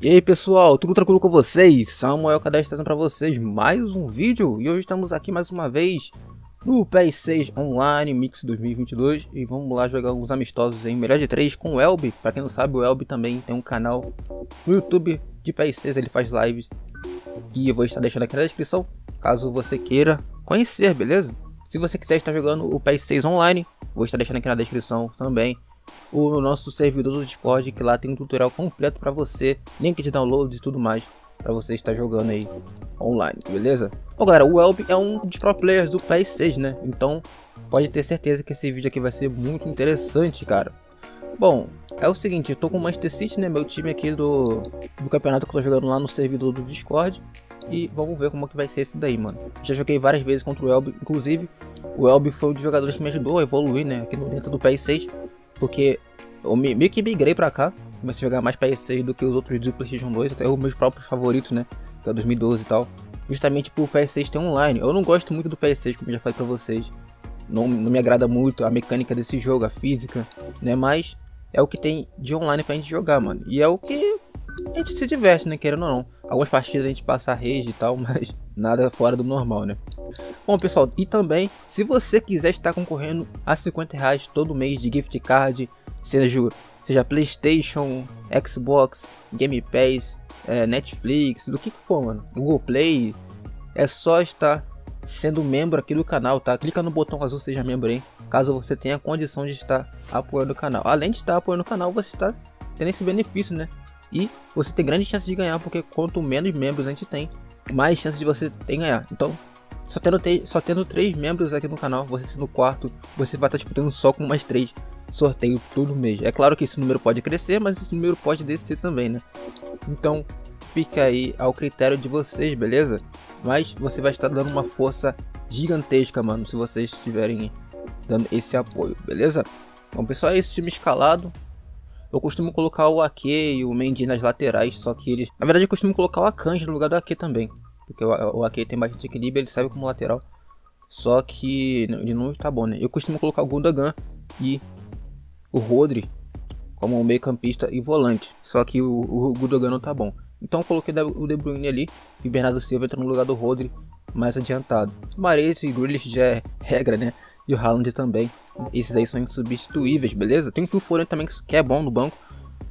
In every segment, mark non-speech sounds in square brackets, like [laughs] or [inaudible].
E aí pessoal, tudo tranquilo com vocês? Samuel Cadastro trazendo para vocês mais um vídeo e hoje estamos aqui mais uma vez no PS6 Online Mix 2022 e vamos lá jogar alguns amistosos em melhor de 3 com o Elby. Para quem não sabe, o Elby também tem um canal no YouTube de PS6, ele faz lives e eu vou estar deixando aqui na descrição caso você queira conhecer, beleza? Se você quiser estar jogando o PS6 Online, vou estar deixando aqui na descrição também o nosso servidor do Discord, que lá tem um tutorial completo para você, link de download e tudo mais, para você estar jogando aí online, beleza? Bom galera, o Elb é um dos pro players do PS6, né? Então pode ter certeza que esse vídeo aqui vai ser muito interessante, cara. Bom, é o seguinte, eu tô com o Manchester City, né? Meu time aqui do, do campeonato que eu tô jogando lá no servidor do Discord. E vamos ver como é que vai ser esse daí, mano. Já joguei várias vezes contra o Elb, inclusive o Elb foi um dos jogadores que me ajudou a evoluir, né? Aqui dentro do PS6. Porque eu meio que migrei pra cá. Comecei a jogar mais PS6 do que os outros do PlayStation 2, até os meus próprios favoritos, né? Que é 2012 e tal. Justamente por o PS6 ter online. Eu não gosto muito do PS6, como já falei pra vocês. Não, não me agrada muito a mecânica desse jogo, a física, né? Mas é o que tem de online pra gente jogar, mano. E é o que a gente se diverte, né? Querendo ou não. Algumas partidas a gente passa a rage e tal, [laughs] mas nada fora do normal, né? Bom, pessoal, e também, se você quiser estar concorrendo a 50 reais todo mês de gift card, seja, seja Playstation, Xbox, Game Pass, é, Netflix, do que, for, mano, Google Play, é só estar sendo membro aqui do canal, tá? Clica no botão azul, seja membro aí, caso você tenha condição de estar apoiando o canal. Além de estar apoiando o canal, você está tendo esse benefício, né? E você tem grande chance de ganhar, porque quanto menos membros a gente tem, mais chance de você ter ganhar. Então, só tendo, só tendo três membros aqui no canal, você sendo o quarto, você vai estar disputando só com mais três sorteio todo mês. É claro que esse número pode crescer, mas esse número pode descer também, né? Então, fica aí ao critério de vocês, beleza? Mas você vai estar dando uma força gigantesca, mano, se vocês estiverem dando esse apoio, beleza? Bom, pessoal, é esse time escalado. Eu costumo colocar o Ake e o Mendy nas laterais, só que eles... Na verdade eu costumo colocar o Akanji no lugar do Ake também. Porque o, o Ake tem bastante equilíbrio, ele serve como lateral. Só que ele não está bom, né? Eu costumo colocar o Gundogan e o Rodri como meio campista e volante. Só que o, o Gundogan não tá bom. Então coloquei o De Bruyne ali e o Bernardo Silva entra no lugar do Rodri mais adiantado. Mares e Grealish já é regra, né? E o Haaland também. Esses aí são insubstituíveis, beleza? Tem o Foden também que é bom no banco,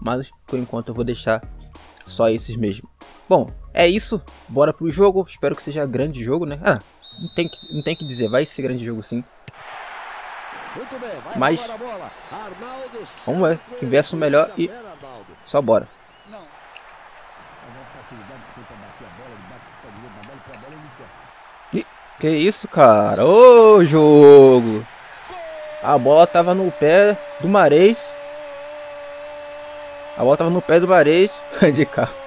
mas por enquanto eu vou deixar só esses mesmo. Bom, é isso. Bora pro jogo. Espero que seja grande jogo, né? Ah, não tem que, não tem que dizer, vai ser grande jogo sim. Mas vamos ver quem viesse o melhor e só bora. Que isso, cara? Ô, jogo! A bola tava no pé do Marês. A bola tava no pé do Marês. [laughs] de carro.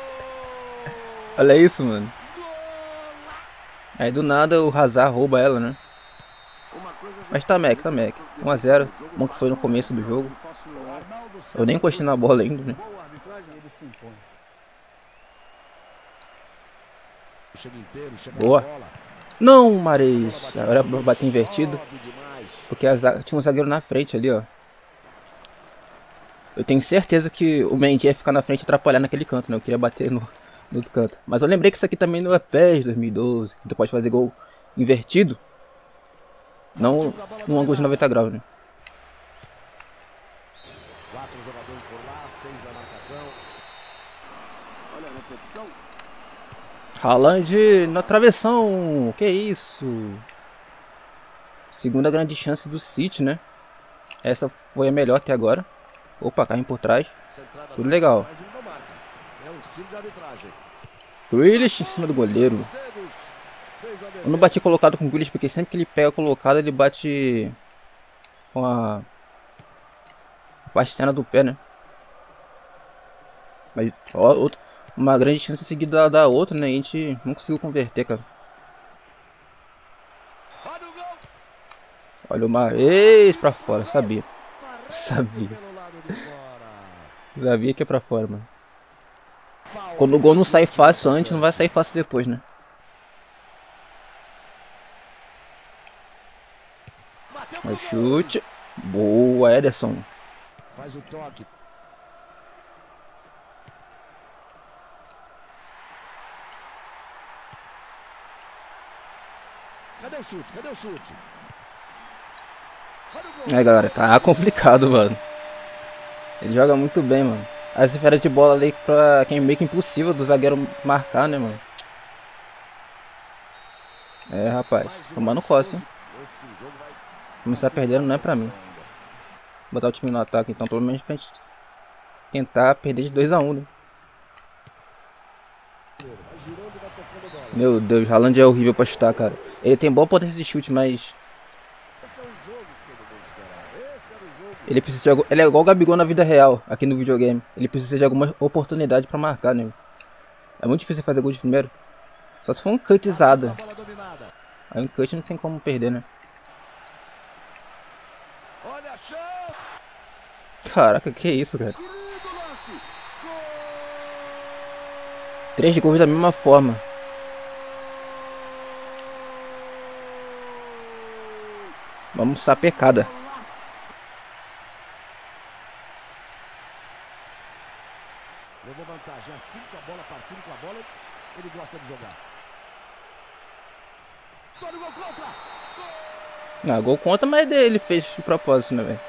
Olha isso, mano. Aí do nada o Hazard rouba ela, né? Mas tá Mac, tá Mac. 1x0. Bom que foi no começo do jogo. Eu nem encostei na bola ainda, né? Boa. Não, Mares. Agora bater invertido. Porque tinha um zagueiro na frente ali, ó. Eu tenho certeza que o Mendy ia ficar na frente e atrapalhar naquele canto, né? Eu queria bater no, no outro canto. Mas eu lembrei que isso aqui também não é PES 2012. Que tu pode fazer gol invertido. Não num ângulo de 90 graus, né? Quatro jogadores por lá, seis na marcação. Olha a repetição. Haaland na travessão. Que isso? Segunda grande chance do City, né? Essa foi a melhor até agora. Opa, carrinho por trás. Tudo legal. Grealish em cima do goleiro. Eu não bati colocado com o Grealish porque sempre que ele pega colocado ele bate com a, com a cena do pé, né? Mas ó, outro, uma grande chance seguida da, outra, né? A gente não conseguiu converter, cara. Olha o Mares pra fora, sabia. Sabia. Sabia que é pra fora, mano. Quando o gol não sai fácil antes, não vai sair fácil depois, né? O chute. Boa, Ederson. Faz o toque. Cadê o chute? Cadê o chute? É, galera, tá complicado, mano. Ele joga muito bem, mano. As esferas de bola ali pra quem meio que impossível do zagueiro marcar, né, mano? É, rapaz. Tomando coça, hein? Começar perdendo não é pra mim. Vou botar o time no ataque, então pelo menos pra gente tentar perder de 2x1, um, né? Meu Deus, Haaland é horrível pra chutar, cara. Ele tem boa potência de chute, mas... Ele precisa de... Ele é igual o Gabigol na vida real, aqui no videogame. Ele precisa de alguma oportunidade pra marcar, né? É muito difícil fazer gol de primeiro. Só se for um cutizada. Aí um cut não tem como perder, né? Caraca, que isso, cara? Três gols da mesma forma. Vamos sapecada. Levou vantagem assim com a bola, partindo com a bola, ele gosta de jogar. Todo gol contra! Ah, gol contra, mas ele fez de propósito, né, velho?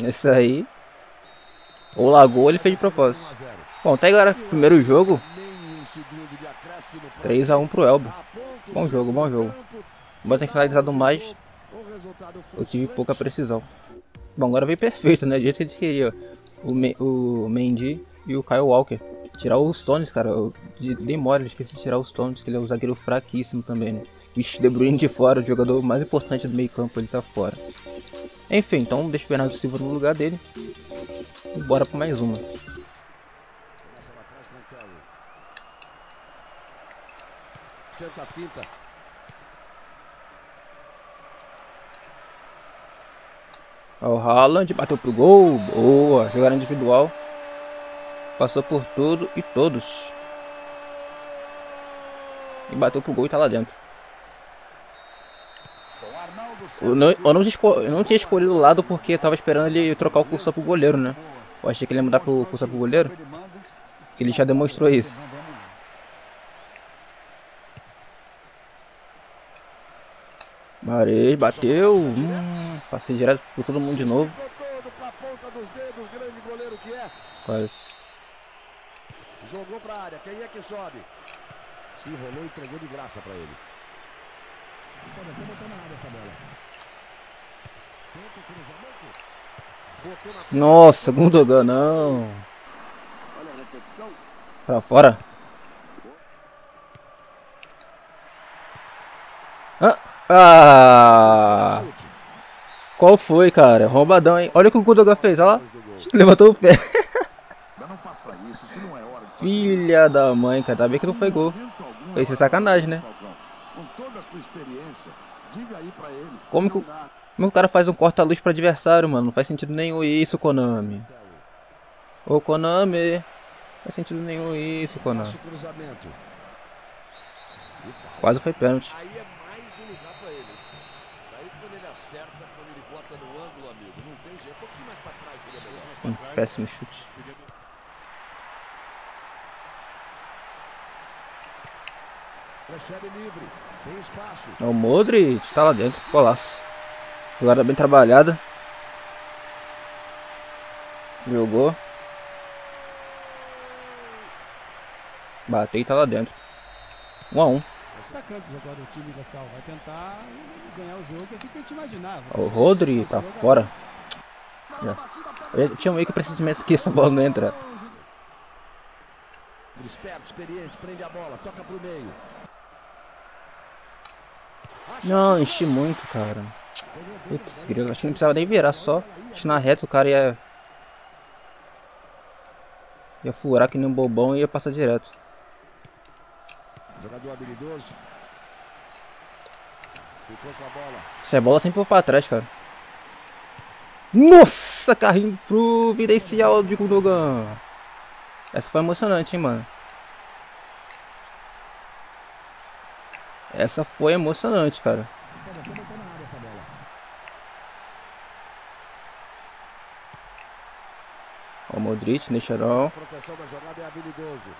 Esse aí. Ou lagou, ele fez de propósito. Bom, aí, galera. Primeiro jogo. 3x1 pro Elber. Bom jogo, bom jogo. Embora tenha finalizado mais, eu tive pouca precisão. Bom, agora veio perfeito, né? Do jeito que eles queriam. O, Me o Mendy e o Kyle Walker. Tirar os Stones, cara. Eu dei mole, esqueci de tirar os Stones, que ele é um zagueiro fraquíssimo também, né? Vixe, De Bruyne de fora, o jogador mais importante do meio campo, ele tá fora. Enfim, então deixa o Bernardo Silva no lugar dele. E bora pra mais uma. Tenta a finta. O Haaland bateu pro gol. Boa. Jogada individual. Passou por tudo e todos. E bateu pro gol e tá lá dentro. Eu não, eu não, eu não tinha escolhido o lado porque tava esperando ele trocar o curso pro goleiro, né? Eu achei que ele ia mudar pro curso pro goleiro. Ele já demonstrou isso. Marei, bateu. Hum, passei direto por todo mundo de novo. Quase. Jogou pra área. Quem é que sobe? Se enrolou e entregou de graça pra ele. Nossa, Gundogan não. Pra fora. Ah, ah. Qual foi, cara? Roubadão, hein? Olha o que o Gundogan fez, olha lá. [laughs] Levantou o pé. Filha da mãe, cara. Tá bem que não foi gol. Foi sem sacanagem, né? Como que, como o cara faz um corta-luz pro adversário, mano? Não faz sentido nenhum isso, Konami. Ô, Konami. Não faz sentido nenhum isso, Konami. Quase foi pênalti. Aí é mais um lugar pra ele. Aí quando ele acerta, no ângulo, amigo, não tem jeito. Um pouquinho mais pra trás seria melhor. Um péssimo chute. Recebe livre. Tem espaço. É o Modric tá lá dentro, golaço. Jogada bem trabalhada. Jogou. Bateu e tá lá dentro. 1 um a 1 um. Destacante agora o time local. Vai tentar ganhar o jogo. É o que a gente imaginava. O Rodri tá fora. Eu tinha meio que precisamente que essa bola não entra. Esperto, experiente, prende a bola, toca pro meio. Não, enchi muito, cara. Putz, grilo. Acho que não precisava nem virar, só na reta o cara ia... Ia furar que nem um bobão e ia passar direto. Jogador habilidoso. Ficou com a bola. Essa bola sempre foi pra trás, cara. Nossa, carrinho providencial de Gundogan. Essa foi emocionante, hein, mano. Essa foi emocionante, cara. O Modric, deixarão. Proteção da jogada é habilidoso.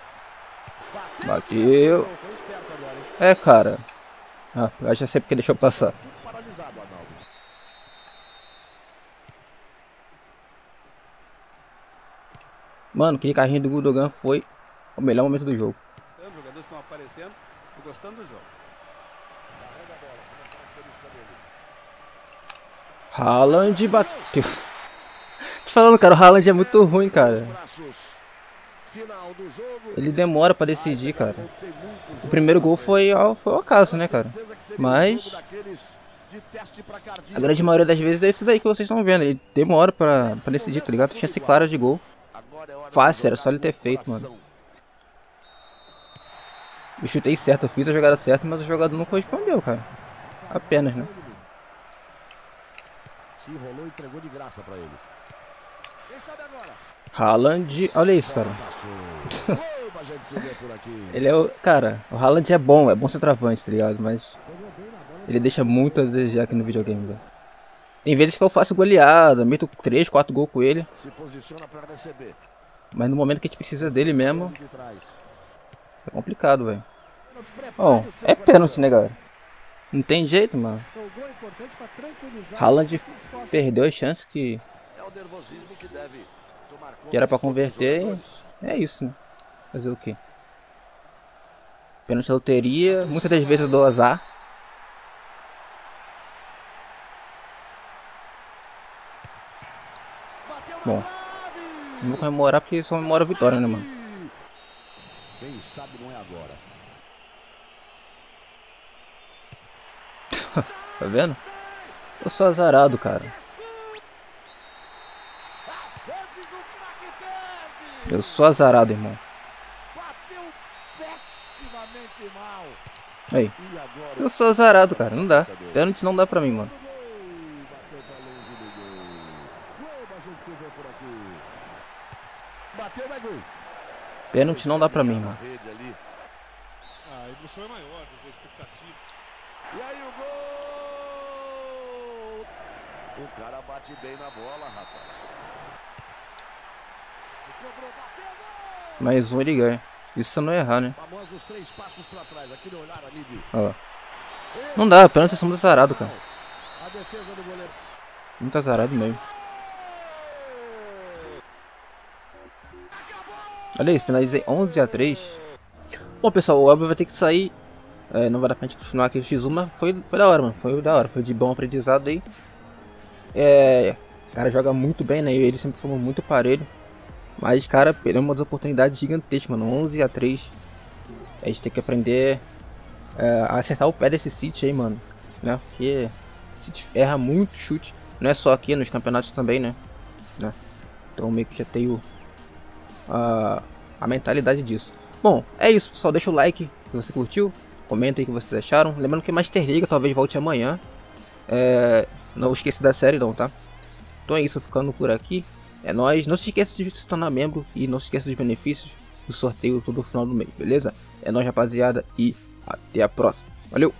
Bateu. É, cara. Ah, eu já sei porque deixou passar. Mano, aquele carrinho do Gudogan foi o melhor momento do jogo. Os jogadores estão aparecendo. Tô gostando do jogo. Característica dele. Haaland bateu. Te falando, cara, o Haaland é muito ruim, cara. braços. Final do jogo. Ele demora pra decidir, cara. O primeiro gol foi ao, foi ao acaso, né, cara? Mas-. A grande maioria das vezes é esse daí que vocês estão vendo. Ele demora pra, pra decidir, tá ligado? Chance clara de gol. É Fácil, era só ele ter feito, coração. Eu chutei certo, eu fiz a jogada certa, mas o jogador não correspondeu, cara. Apenas, né? Se enrolou e entregou de graça pra ele. Sabe agora? Haaland, olha isso, cara. [laughs] Ele é o. Cara, o Haaland é bom, é bom centroavante, tá ligado? Mas. Ele deixa muito a desejar aqui no videogame, velho. Tem vezes que eu faço goleada, meto 3, 4 gols com ele. Mas no momento que a gente precisa dele mesmo, é complicado, velho. Bom, o seu é pênalti, né, galera? Não tem jeito, mano. Haaland perdeu as chances que, É que era os converter. É isso, né? Fazer o quê? Pênalti na loteria, muitas das vezes do azar. Bom. Não vou comemorar porque só comemora a vitória, né, mano? Quem sabe não é agora. [laughs] Tá vendo? Eu sou azarado, cara. Às vezes o craque perde. Eu sou azarado, irmão. Bateu pessimamente mal. Aí. Eu sou azarado, cara. Não dá. Pênalti não dá pra mim, mano. Gol, bateu pra longe do gol. Gol pra gente se ver por aqui. Bateu, é gol. Pênalti não dá pra mim, mano. Ah, a emoção é maior, a expectativa. E aí o gol! O cara bate bem na bola, rapaz. Mais um ele ganha. Isso não errar, né? Lá. Não dá, pênalti é muito azarado, cara. Muito azarado mesmo. Olha isso, finalizei 11 a 3. Bom, pessoal, o Elber vai ter que sair. É, não vai dar pra gente continuar aqui o X1, mas foi, foi da hora, mano. Foi da hora, foi de bom aprendizado aí. É. O cara joga muito bem, né? Ele sempre foi muito parelho. Mas, cara, perdeu umas oportunidades gigantescas, mano. 11 a 3. A gente tem que aprender é, a acertar o pé desse City aí, mano. Né? Porque City erra muito chute. Não é só aqui, nos campeonatos também, né? né? Então meio que já tenho a, a mentalidade disso. Bom, é isso, pessoal. Deixa o like se você curtiu. Comenta aí o que vocês acharam. Lembrando que Master Liga talvez volte amanhã. É, não esqueça da série não, tá? Então é isso, ficando por aqui. É nóis. Não se esqueça de se tornar membro e não se esqueça dos benefícios do sorteio todo final do mês, beleza? É nóis, rapaziada, e até a próxima. Valeu!